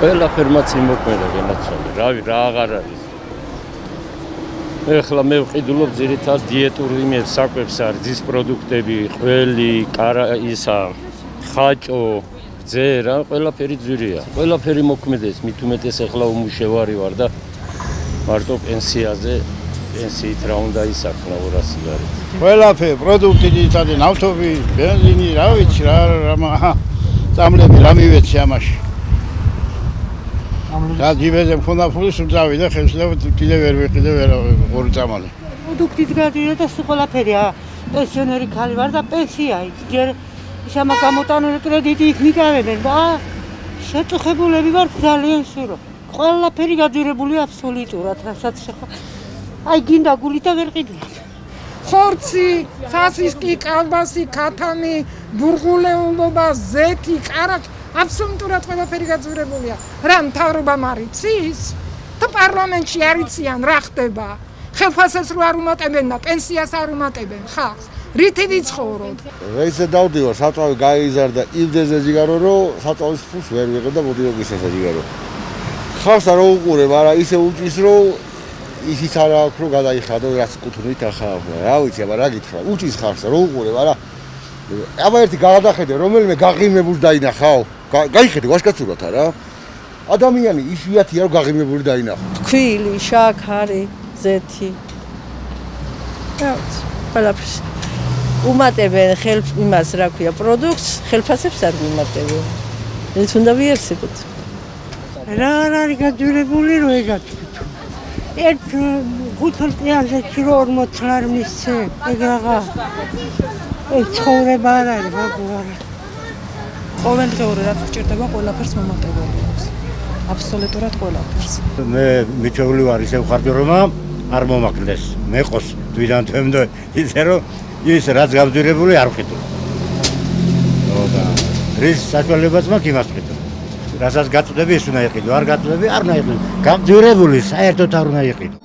ყველაფერმაც იმოქმედა გენაცვალე. რავი, რა აღარ არის. ეხლა მე ვყიდულობ ძირითადად დიეტური მე საკვებს არის პროდუქტები, ყველი, კარა ისა, ხაჭო, ძე რა, ყველაფერი ძვირია. ყველაფერი მით უმეტეს ეხლა უმუშევარი ვარ და მარტო პენსიაზე პენსიით რა უნდა ისახნა 200 ლარი. ყველაფერი პროდუქტი ძირითადად ნავთობი, ბენზინი, რა ვიცი რა რა წამლები რა მივეცი და ჯიბეზე მქონდა ფული სულ წავიდა ხელშლებ კიდე ვერ ვიყიდე ვერ ორი წამალი. პროდუქტის გადიდა და ყველაფერია. პენსიონერი ხალი ვარ და პენსია ის. ჯერ ისამა გამოტანილი კრედიტი იქ მიგავებენ და შეწუხებულები ვარ ძალიან შურო. ყველაფერი გაძირებული აბსოლუტურად, რასაც შეხა. აი გინდა გული და ვერ ყიდულობ. ხორცი, სასისკი, კალბასი, ქათამი, ბურღულეულობა, ზეთი, კარაკი აბსოლუტურად ყველაფერი გაძვირებულია. რა მთავრობა მარიცის? და პარლამენტში არიციან რა ხდება? ხელფასებს რო არ უმატებენ და პენსიას არ უმატებენ ხალხს. რითი ვიცხოვროთ? რეისე დავდივარ, საწავი გაიზარდა ილდეზე ზიგარო, რომ საწავის ფულს ვერ ვიღებ და მოდი მოგისაცა ზიგარო. ხალხს არ უყურე, მაგრამ ისე უჭის, რომ ისიც არ აქვს, რომ გადაიხადო რაც კუთვნით ახლა. რა ვიცი, აბა რა გითხრა? უჭის ხალხს, რომ უყურე, მაგრამ აბა ერთი გადახედე, რომელიმე გაყიმებულს დაინახაო. გაიხედე ვაშკაცურად არა? ადამიანი ისიათია რომ გაღიმებული დაინახო. თქვილი შაქარი ზეთი. რაც ყველაფერს უმატებენ ხელ იმას რა ქვია პროდუქტს ხელფასებს არ უმატებენ ეს უნდა ვიერსებოთ. რა რა არის გაძვირებული რომ ეგათ ერთ ხუთი წელზე ჩრო 40 ლარი მისცე ეგ რაღა ეს ცხოვრება არ არის მაგარი ყოველდღიური რაც გჭირდება ყველაფერს მომატებული აქვს. აბსოლუტურად ყველაფერს. მე მიჩეული ვარ ისე ხარჯო რომ არ მომაკლდეს. მეყოს თვითონ თემდე. ისე რომ ის რაც გამძირებული არ ვხედო და რის საშუალებაც მაქვს იმას ვხედო რასაც გაწდები ის უნდა იყიდო. არ გაწდები არ უნდა იყიდო. გამძირებული საერთოდ არ უნდა იყიდო